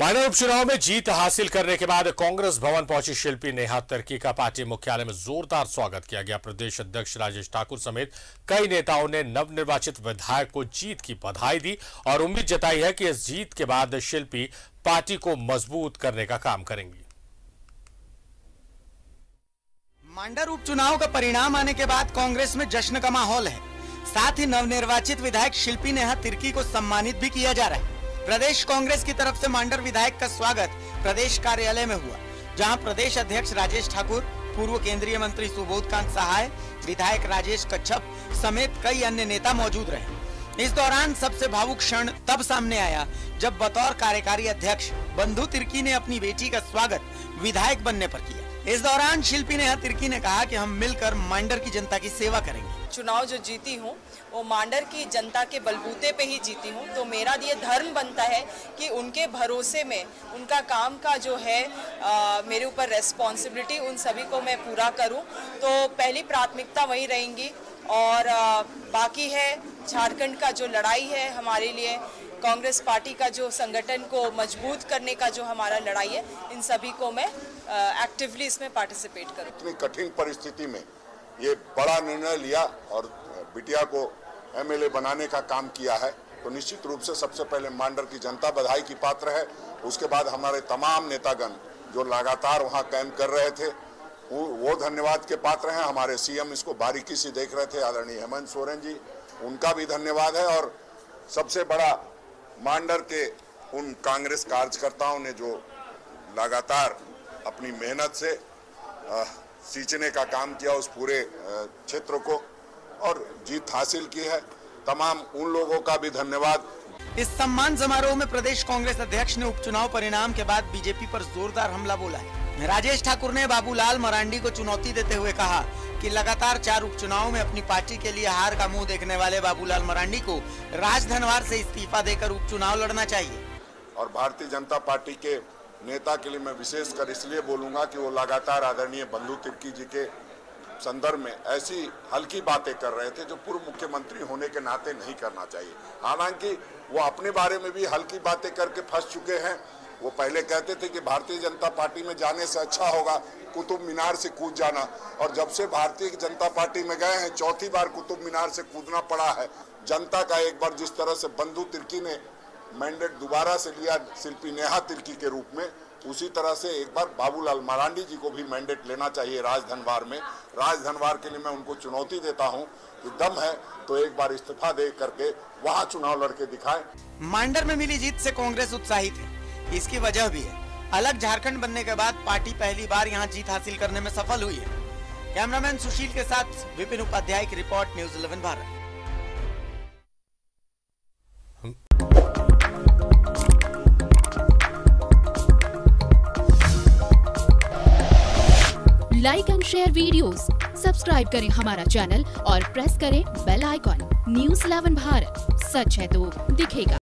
Minor उपचुनाव में जीत हासिल करने के बाद कांग्रेस भवन पहुँची शिल्पी नेहा तिर्की का पार्टी मुख्यालय में जोरदार स्वागत किया गया। प्रदेश अध्यक्ष राजेश ठाकुर समेत कई नेताओं ने नवनिर्वाचित विधायक को जीत की बधाई दी और उम्मीद जताई है कि इस जीत के बाद शिल्पी पार्टी को मज़बूत करने का काम करेंगी। मांडर उपचुनाव का परिणाम आने के बाद कांग्रेस में जश्न का माहौल है। साथ ही नवनिर्वाचित विधायक शिल्पी नेहा तिर्की को सम्मानित भी किया जा रहा है। प्रदेश कांग्रेस की तरफ़ से मांडर विधायक का स्वागत प्रदेश कार्यालय में हुआ, जहाँ प्रदेश अध्यक्ष राजेश ठाकुर, पूर्व केंद्रीय मंत्री सुबोध कांत सहाय, विधायक राजेश कच्छप समेत कई अन्य नेता मौजूद रहे। इस दौरान सबसे भावुक क्षण तब सामने आया, जब बतौर कार्यकारी अध्यक्ष बंधु तिर्की ने अपनी बेटी का स्वागत विधायक बनने पर किया। इस दौरान शिल्पी नेहा तिर्की ने कहा कि हम मिलकर मांडर की जनता की सेवा करेंगे। चुनाव जो जीती हूँ वो मांडर की जनता के बलबूते पे ही जीती हूँ। तो मेरा ये धर्म बनता है कि उनके भरोसे में उनका काम का जो है आ, मेरे ऊपर रेस्पॉन्सिबिलिटी उन सभी को मैं पूरा करूँ। तो पहली प्राथमिकता वही रहेंगी और बाकी है झारखंड का जो लड़ाई है हमारे लिए, कांग्रेस पार्टी का जो संगठन को मज़बूत करने का जो हमारा लड़ाई है, इन सभी को मैं एक्टिवली इसमें पार्टिसिपेट करूँ। इतनी कठिन परिस्थिति में ये बड़ा निर्णय लिया और बिटिया को एमएलए बनाने का काम किया है तो निश्चित रूप से सबसे पहले मांडर की जनता बधाई की पात्र है। उसके बाद हमारे तमाम नेतागण जो लगातार वहाँ कैंप कर रहे थे वो धन्यवाद के पात्र हैं। हमारे सीएम इसको बारीकी से देख रहे थे, आदरणीय हेमंत सोरेन जी। उनका भी धन्यवाद है और सबसे बड़ा मांडर के उन कांग्रेस कार्यकर्ताओं ने जो लगातार अपनी मेहनत से सींचने का काम किया उस पूरे क्षेत्र को और जीत हासिल की है। तमाम उन लोगों का भी धन्यवाद। इस सम्मान समारोह में प्रदेश कांग्रेस अध्यक्ष ने उपचुनाव परिणाम के बाद बीजेपी पर जोरदार हमला बोला है। राजेश ठाकुर ने बाबूलाल मरांडी को चुनौती देते हुए कहा कि लगातार चार उपचुनाव में अपनी पार्टी के लिए हार का मुँह देखने वाले बाबूलाल मरांडी को राजधनवार से इस्तीफा देकर उपचुनाव लड़ना चाहिए। और भारतीय जनता पार्टी के नेता के लिए मैं विशेष कर इसलिए बोलूँगा कि वो लगातार आदरणीय बंधु तिर्की जी के संदर्भ में ऐसी हल्की बातें कर रहे थे जो पूर्व मुख्यमंत्री होने के नाते नहीं करना चाहिए। हालाँकि वो अपने बारे में भी हल्की बातें करके फंस चुके हैं। वो पहले कहते थे कि भारतीय जनता पार्टी में जाने से अच्छा होगा, कुतुब मीनार से कूद जाना। और जब से भारतीय जनता पार्टी में गए हैं, चौथी बार कुतुब मीनार से कूदना पड़ा है। जनता का एक बार जिस तरह से बंधु तिर्की ने मैंडेट दोबारा से लिया, शिल्पी नेहा तिर्की के रूप में, उसी तरह से एक बार बाबूलाल मारांडी जी को भी मैंडेट लेना चाहिए राजधनवार में। राजधनवार के लिए मैं उनको चुनौती देता हूँ कि दम है तो एक बार इस्तीफा दे करके वहाँ चुनाव लड़के दिखाए। मांडर में मिली जीत से कांग्रेस उत्साहित है। इसकी वजह भी है। अलग झारखंड बनने के बाद पार्टी पहली बार यहाँ जीत हासिल करने में सफल हुई है। कैमरामैन सुशील के साथ विपिन उपाध्याय की report news eleven Bharat. Like and share videos, subscribe करें हमारा चैनल और प्रेस करें बेल आइकॉन न्यूज़ 11 भारत. सच है तो दिखेगा।